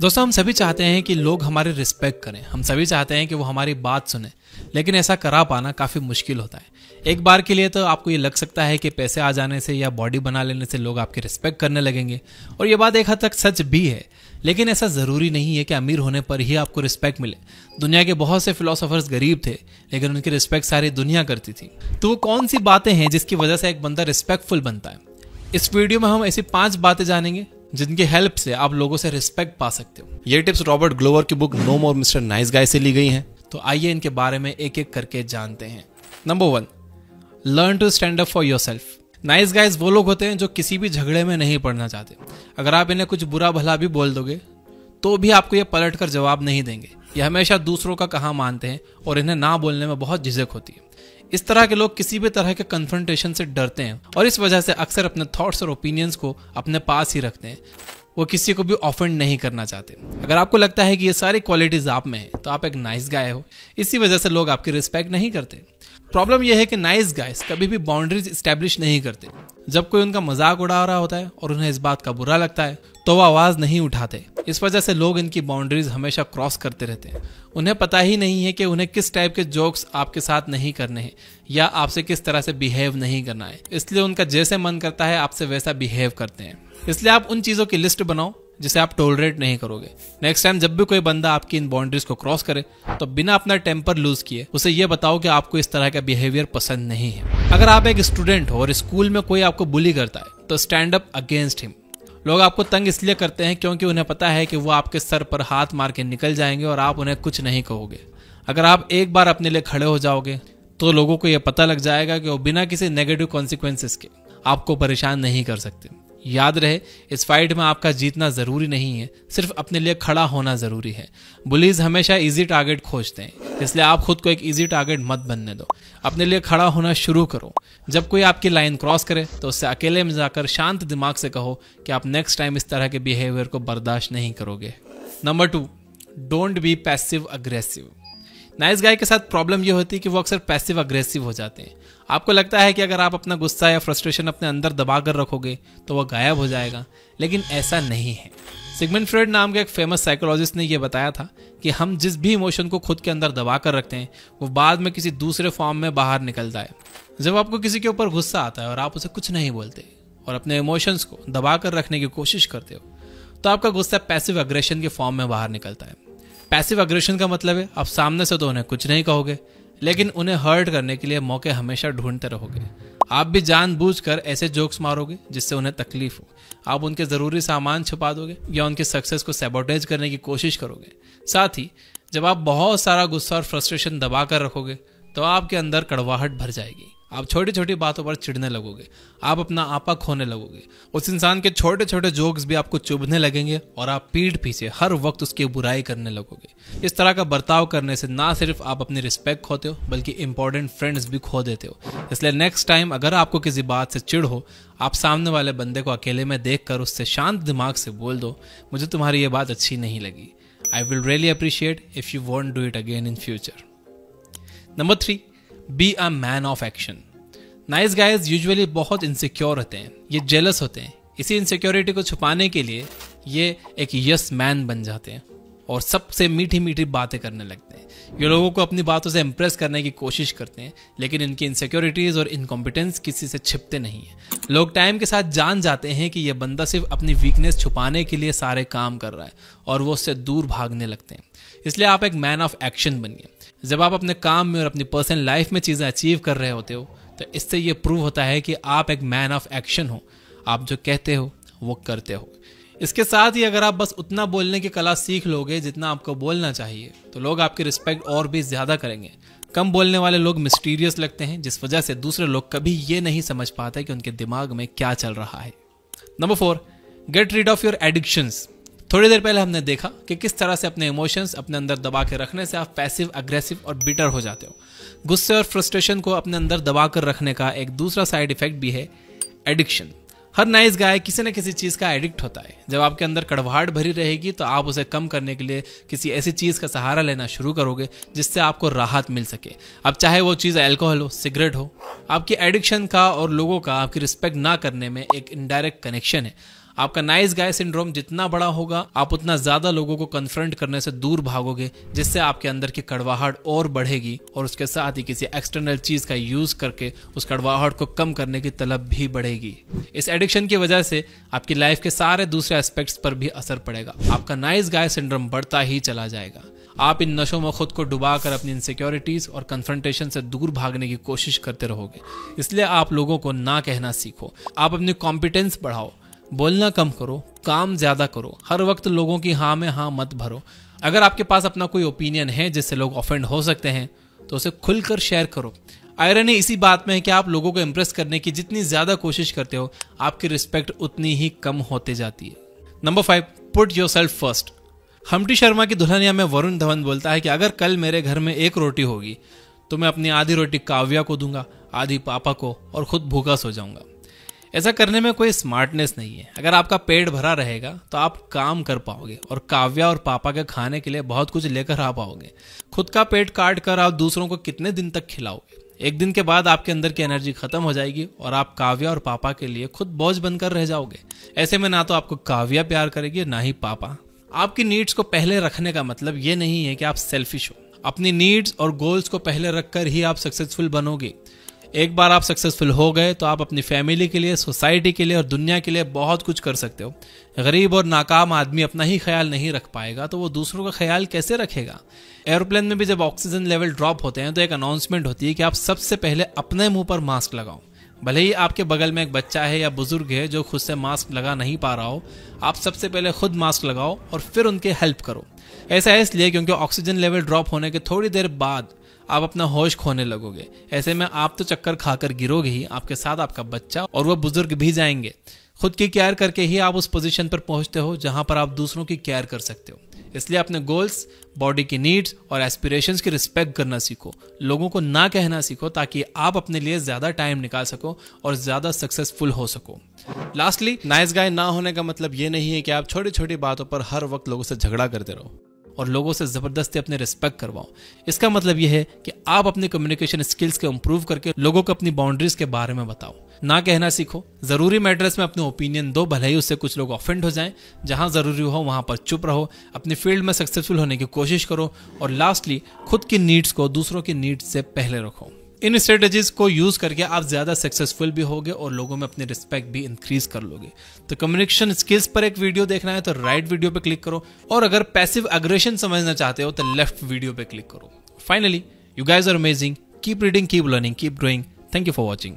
दोस्तों, हम सभी चाहते हैं कि लोग हमारे रिस्पेक्ट करें। हम सभी चाहते हैं कि वो हमारी बात सुने। लेकिन ऐसा करा पाना काफ़ी मुश्किल होता है। एक बार के लिए तो आपको ये लग सकता है कि पैसे आ जाने से या बॉडी बना लेने से लोग आपकी रिस्पेक्ट करने लगेंगे। और ये बात एक हद तक सच भी है। लेकिन ऐसा ज़रूरी नहीं है कि अमीर होने पर ही आपको रिस्पेक्ट मिले। दुनिया के बहुत से फिलोसोफर्स गरीब थे, लेकिन उनकी रिस्पेक्ट सारी दुनिया करती थी। तो वो कौन सी बातें हैं जिसकी वजह से एक बंदा रिस्पेक्टफुल बनता है? इस वीडियो में हम ऐसी पाँच बातें जानेंगे। जिनकी हेल्प से आप लोगों से रिस्पेक्ट पा सकते हो। ये टिप्स रॉबर्ट ग्लोवर की book no more mister nice guy से ली गई हैं। तो आइए इनके बारे में एक एक करके जानते हैं। Number one learn to stand up for yourself nice guys वो लोग होते हैं जो किसी भी झगड़े में नहीं पड़ना चाहते। अगर आप इन्हें कुछ बुरा भला भी बोल दोगे तो भी आपको ये पलट कर जवाब नहीं देंगे। ये हमेशा दूसरों का कहा मानते हैं और इन्हें ना बोलने में बहुत झिझक होती है। इस तरह के लोग किसी भी तरह के कन्फ्रंटेशन से डरते हैं और इस वजह से अक्सर अपने थॉट्स और ओपिनियंस को अपने पास ही रखते हैं। वो किसी को भी ऑफेंड नहीं करना चाहते। अगर आपको लगता है कि ये सारी क्वालिटीज आप में है तो आप एक नाइस गाय हो। इसी वजह से लोग आपकी रिस्पेक्ट नहीं करते। प्रॉब्लम यह है कि नाइस गाइस कभी भी बाउंड्रीज स्टैब्लिश नहीं करते। जब कोई उनका मज़ाक उड़ा रहा होता है और उन्हें इस बात का बुरा लगता है तो वो आवाज़ नहीं उठाते। इस वजह से लोग इनकी बाउंड्रीज हमेशा क्रॉस करते रहते हैं। उन्हें पता ही नहीं है कि उन्हें किस टाइप के जोक्स आपके साथ नहीं करने हैं, या आपसे किस तरह से बिहेव नहीं करना है। इसलिए उनका जैसे मन करता है, आपसे वैसा बिहेव करते हैं। इसलिए आप उन चीज़ों की लिस्ट बनाओ जिसे आप टोलरेट नहीं करोगे। नेक्स्ट टाइम जब भी कोई बंदा आपकी इन बाउंड्रीज को क्रॉस करे तो बिना अपना टेम्पर लूज किए, उसे ये बताओ कि आपको इस तरह का बिहेवियर पसंद नहीं है। अगर आप एक स्टूडेंट हो और स्कूल में कोई आपको बुली करता है तो स्टैंड अप अगेंस्ट हिम लोग आपको तंग इसलिए करते हैं क्योंकि उन्हें पता है कि वो आपके सर पर हाथ मार के निकल जाएँगे और आप उन्हें कुछ नहीं कहोगे। अगर आप एक बार अपने लिए खड़े हो जाओगे तो लोगों को यह पता लग जाएगा कि वो बिना किसी नेगेटिव कॉन्सिक्वेंसेस के आपको परेशान नहीं कर सकते। याद रहे, इस फाइट में आपका जीतना ज़रूरी नहीं है, सिर्फ़ अपने लिए खड़ा होना ज़रूरी है। बुलीज हमेशा इजी टारगेट खोजते हैं, इसलिए आप खुद को एक इजी टारगेट मत बनने दो। अपने लिए खड़ा होना शुरू करो। जब कोई आपकी लाइन क्रॉस करे तो उससे अकेले में जाकर शांत दिमाग से कहो कि आप नेक्स्ट टाइम इस तरह के बिहेवियर को बर्दाश्त नहीं करोगे। Number two don't be passive aggressive nice guy के साथ प्रॉब्लम ये होती है कि वो अक्सर पैसिव अग्रेसिव हो जाते हैं। आपको लगता है कि अगर आप अपना गुस्सा या फ्रस्ट्रेशन अपने अंदर दबा कर रखोगे तो वह गायब हो जाएगा। लेकिन ऐसा नहीं है। सिगमेंट फ्रेड नाम के एक फ़ेमस साइकोलॉजिस्ट ने यह बताया था कि हम जिस भी इमोशन को खुद के अंदर दबा कर रखते हैं, वो बाद में किसी दूसरे फॉर्म में बाहर निकलता है। जब आपको किसी के ऊपर गुस्सा आता है और आप उसे कुछ नहीं बोलते और अपने इमोशंस को दबा कर रखने की कोशिश करते हो तो आपका गुस्सा पैसिव अग्रेशन के फॉर्म में बाहर निकलता है। पैसिव अग्रेशन का मतलब है, आप सामने से तो उन्हें कुछ नहीं कहोगे, लेकिन उन्हें हर्ट करने के लिए मौके हमेशा ढूंढते रहोगे। आप भी जानबूझकर ऐसे जोक्स मारोगे, जिससे उन्हें तकलीफ़ हो। आप उनके ज़रूरी सामान छुपा दोगे, या उनके सक्सेस को सेबोटेज करने की कोशिश करोगे। साथ ही, जब आप बहुत सारा गुस्सा और फ्रस्ट्रेशन दबा कर रखोगे तो आपके अंदर कड़वाहट भर जाएगी। आप छोटी छोटी बातों पर चिढ़ने लगोगे। आप अपना आपा खोने लगोगे। उस इंसान के छोटे छोटे जोक्स भी आपको चुभने लगेंगे और आप पीठ पीछे हर वक्त उसकी बुराई करने लगोगे। इस तरह का बर्ताव करने से ना सिर्फ़ आप अपनी रिस्पेक्ट खोते हो, बल्कि इंपॉर्टेंट फ्रेंड्स भी खो देते हो। इसलिए नेक्स्ट टाइम अगर आपको किसी बात से चिड़ हो, आप सामने वाले बंदे को अकेले में देख कर उससे शांत दिमाग से बोल दो, मुझे तुम्हारी ये बात अच्छी नहीं लगी। I will really appreciate if you won't do it again in future number three be a man of action nice guys usually बहुत इनसिक्योर होते हैं, ये जेलस होते हैं। इसी इनसिक्योरिटी को छुपाने के लिए ये एक यस मैन बन जाते हैं और सबसे मीठी मीठी बातें करने लगते हैं। ये लोगों को अपनी बातों से इम्प्रेस करने की कोशिश करते हैं, लेकिन इनकी इनसिक्योरिटीज और इनकॉम्पिटेंस किसी से छिपते नहीं हैं। लोग टाइम के साथ जान जाते हैं कि यह बंदा सिर्फ़ अपनी वीकनेस छुपाने के लिए सारे काम कर रहा है और वो उससे दूर भागने लगते हैं। इसलिए आप एक मैन ऑफ़ एक्शन बनिए। जब आप अपने काम में और अपनी पर्सनल लाइफ में चीज़ें अचीव कर रहे होते हो तो इससे ये प्रूव होता है कि आप एक मैन ऑफ़ एक्शन हो। आप जो कहते हो, वो करते हो। इसके साथ ही अगर आप बस उतना बोलने की कला सीख लोगे जितना आपको बोलना चाहिए तो लोग आपकी रिस्पेक्ट और भी ज़्यादा करेंगे। कम बोलने वाले लोग मिस्टीरियस लगते हैं, जिस वजह से दूसरे लोग कभी ये नहीं समझ पाते कि उनके दिमाग में क्या चल रहा है। Number four get rid of your addictions थोड़ी देर पहले हमने देखा कि किस तरह से अपने इमोशंस अपने अंदर दबा के रखने से आप पैसिव अग्रेसिव और बिटर हो जाते हो। गुस्से और फ्रस्ट्रेशन को अपने अंदर दबा कर रखने का एक दूसरा साइड इफ़ेक्ट भी है एडिक्शन हर नाइस गाय किसी न किसी चीज़ का एडिक्ट होता है। जब आपके अंदर कड़वाहट भरी रहेगी तो आप उसे कम करने के लिए किसी ऐसी चीज़ का सहारा लेना शुरू करोगे, जिससे आपको राहत मिल सके। अब चाहे वो चीज़ अल्कोहल हो सिगरेट हो, आपकी एडिक्शन का और लोगों का, आपकी रिस्पेक्ट ना करने में एक इनडायरेक्ट कनेक्शन है। आपका नाइस गाय सिंड्रोम जितना बड़ा होगा, आप उतना ज़्यादा लोगों को कन्फ्रंट करने से दूर भागोगे, जिससे आपके अंदर की कड़वाहट और बढ़ेगी और उसके साथ ही किसी एक्सटर्नल चीज़ का यूज़ करके उस कड़वाहट को कम करने की तलब भी बढ़ेगी। इस एडिक्शन की वजह से आपकी लाइफ के सारे दूसरे एस्पेक्ट्स पर भी असर पड़ेगा। आपका नाइस गाय सिंड्रोम बढ़ता ही चला जाएगा। आप इन नशों में खुद को डुबा कर अपनी इनसिक्योरिटीज और कन्फ्रंटेशन से दूर भागने की कोशिश करते रहोगे। इसलिए आप लोगों को ना कहना सीखो। आप अपनी कॉम्पिटेंस बढ़ाओ। बोलना कम करो, काम ज़्यादा करो, हर वक्त लोगों की हाँ में हाँ मत भरो। अगर आपके पास अपना कोई ओपिनियन है जिससे लोग ऑफेंड हो सकते हैं तो उसे खुलकर शेयर करो। आयरन इसी बात में है कि आप लोगों को इम्प्रेस करने की जितनी ज़्यादा कोशिश करते हो, आपकी रिस्पेक्ट उतनी ही कम होते जाती है। Number five put yourself first Humpty Sharma ki Dulhania में वरुण धवन बोलता है कि अगर कल मेरे घर में एक रोटी होगी तो मैं अपनी आधी रोटी काव्या को दूँगा, आधी पापा को, और खुद भूखा सो जाऊँगा। ऐसा करने में कोई स्मार्टनेस नहीं है। अगर आपका पेट भरा रहेगा तो आप काम कर पाओगे और काव्या और पापा के खाने के लिए बहुत कुछ लेकर आ पाओगे। खुद का पेट काट कर आप दूसरों को कितने दिन तक खिलाओगे? एक दिन के बाद आपके अंदर की एनर्जी खत्म हो जाएगी और आप काव्या और पापा के लिए खुद बोझ बनकर रह जाओगे। ऐसे में ना तो आपको काव्या प्यार करेगी ना ही पापा। आपकी नीड्स को पहले रखने का मतलब ये नहीं है कि आप सेल्फिश हो। अपनी नीड्स और गोल्स को पहले रखकर ही आप सक्सेसफुल बनोगे। एक बार आप सक्सेसफुल हो गए तो आप अपनी फैमिली के लिए सोसाइटी के लिए और दुनिया के लिए बहुत कुछ कर सकते हो। गरीब और नाकाम आदमी अपना ही ख्याल नहीं रख पाएगा तो वो दूसरों का ख्याल कैसे रखेगा? एरोप्लेन में भी जब ऑक्सीजन लेवल ड्रॉप होते हैं तो एक अनाउंसमेंट होती है कि आप सबसे पहले अपने मुँह पर मास्क लगाओ। भले ही आपके बगल में एक बच्चा है या बुज़ुर्ग है जो खुद से मास्क लगा नहीं पा रहा हो, आप सबसे पहले खुद मास्क लगाओ और फिर उनके हेल्प करो। ऐसा है इसलिए क्योंकि ऑक्सीजन लेवल ड्रॉप होने के थोड़ी देर बाद आप अपना होश खोने लगोगे। ऐसे में आप तो चक्कर खाकर गिरोगे ही, आपके साथ आपका बच्चा और वह बुज़ुर्ग भी जाएँगे। खुद की केयर करके ही आप उस पोजीशन पर पहुँचते हो, जहाँ पर आप दूसरों की केयर कर सकते हो। इसलिए अपने गोल्स बॉडी की नीड्स और एस्पिरेशंस की रिस्पेक्ट करना सीखो। लोगों को ना कहना सीखो, ताकि आप अपने लिए ज़्यादा टाइम निकाल सको और ज़्यादा सक्सेसफुल हो सको। लास्टली नाइस गाय ना होने का मतलब ये नहीं है कि आप छोटी छोटी बातों पर हर वक्त लोगों से झगड़ा करते रहो। और लोगों से ज़बरदस्ती अपने रिस्पेक्ट करवाओ इसका मतलब यह है कि आप अपने कम्युनिकेशन स्किल्स को इम्प्रूव करके लोगों को अपनी बाउंड्रीज के बारे में बताओ। ना कहना सीखो। ज़रूरी मैटर्स में अपने ओपिनियन दो, भले ही उससे कुछ लोग ऑफेंड हो जाएँ। जहाँ ज़रूरी हो, वहाँ पर चुप रहो। अपने फ़ील्ड में सक्सेसफुल होने की कोशिश करो। और लास्टली खुद की नीड्स को दूसरों की नीड्स से पहले रखो। इन स्ट्रेटेजीज को यूज़ करके आप ज़्यादा सक्सेसफुल भी होगे और लोगों में अपने रिस्पेक्ट भी इंक्रीज कर लोगे। तो कम्युनिकेशन स्किल्स पर एक वीडियो देखना है तो राइट वीडियो पे क्लिक करो और अगर पैसिव अग्रेशन समझना चाहते हो तो लेफ़्ट वीडियो पे क्लिक करो। Finally you guys are amazing keep reading keep learning keep growing thank you for watching